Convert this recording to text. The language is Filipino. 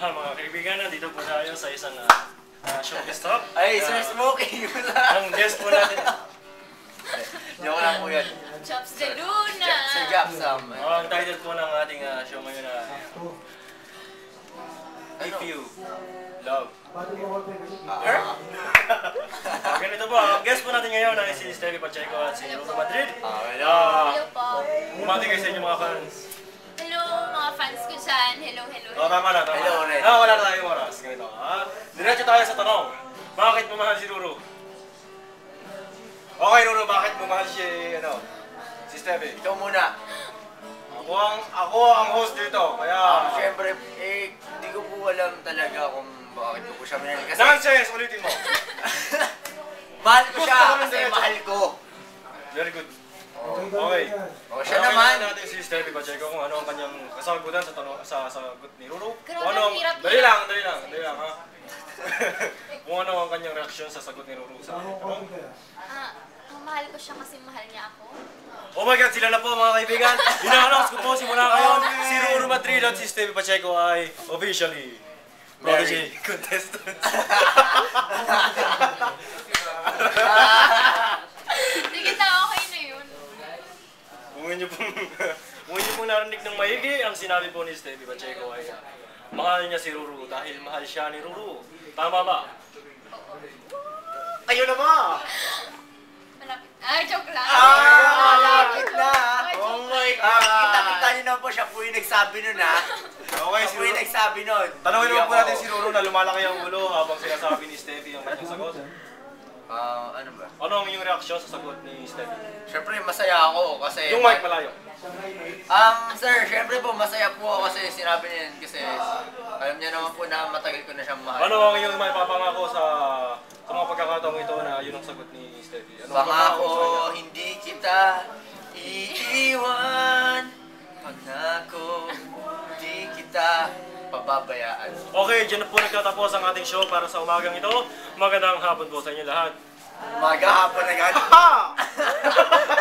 Ha, mga kaibigan, nandito po tayo sa isang uh, uh, showbiz talk. Ay, Ah, Sir Smokey! Ang guest po natin, Joke lang po yan. Chops de Luna! Sir Japsam. oh, ang title po ng ating uh, show ngayon na If You Love. Her? Ah, ganito po, ang guest po natin ngayon ay si Stevie Pacheco at si Rulo Madrid. Ah, wala. Ah, Hello po. Bumati kayo sa inyo mga fans. Hello mga fans ko dyan. Hello, hello. Oh, tama na, tama Hello, na. Red. Ah, wala na tayong oras. Ganito. Ah, diretso tayo sa tanong. Bakit mo mahal si Ruru? Okay, Ruru, bakit mo mahal si, ano, si Stevie? Ikaw muna. Ako ang, ako ang host dito, kaya... Ah, Siyempre, eh, hindi ko po alam talaga kung bakit ko po siya minahal. Kasi Nonsense, ulitin mo. mahal ko siya kasi mahal ko. Very good. Okay. O, siya Tanungin naman. natin si Stevie Pacheco kung ano ang kanyang kasagutan sa tanong sa sagot ni Ruru. Grabe, kung ano ang kanyang reaksyon sa sagot ni Ruru sa ating tanong. Ah, ang mahal ko siya kasi mahal niya ako. Oh my God, sila na po mga kaibigan. Ina-announce ko po simula ngayon, si Ruru Madrid at si Stevie Pacheco ay officially protege contestants. Sige na, okay na yun. Kung inyo pong, kung inyo pong narinig ng maigi, ang sinabi po ni Stevie Pacheco ay ah, mahal niya si Ruru dahil mahal siya ni Ruru. Tama ba? Kayo na ba? Malapit. Ay, joke lang. Ah, malapit na. Oh my. Ah, kita-kita niyo naman po siya po yung nagsabi nun ha. Okay, Siya si po yung Ruru. nagsabi nun. Tanungin naman po natin si Ruru na lumalaki ang ulo habang sinasabi ni Stevie ang kanyang sagot. Ah, ano ba? Ano ang iyong reaksyon sa sagot ni Stevie? Siyempre, masaya ako kasi... Yung mic malayo. Um, sir, syempre po, masaya po ako kasi sinabi niya yun kasi alam niya naman po na matagal ko na siyang mahal. Ano ang iyong may papangako sa sa mga pagkakataong ito na yun ang sagot ni Stevie? Ano ang Pangako, hindi kita iiwan. Pangako, hindi kita pababayaan. Okay, dyan na po nagtatapos ang ating show para sa umagang ito. Magandang hapon po sa inyo lahat. Maga hapon agad.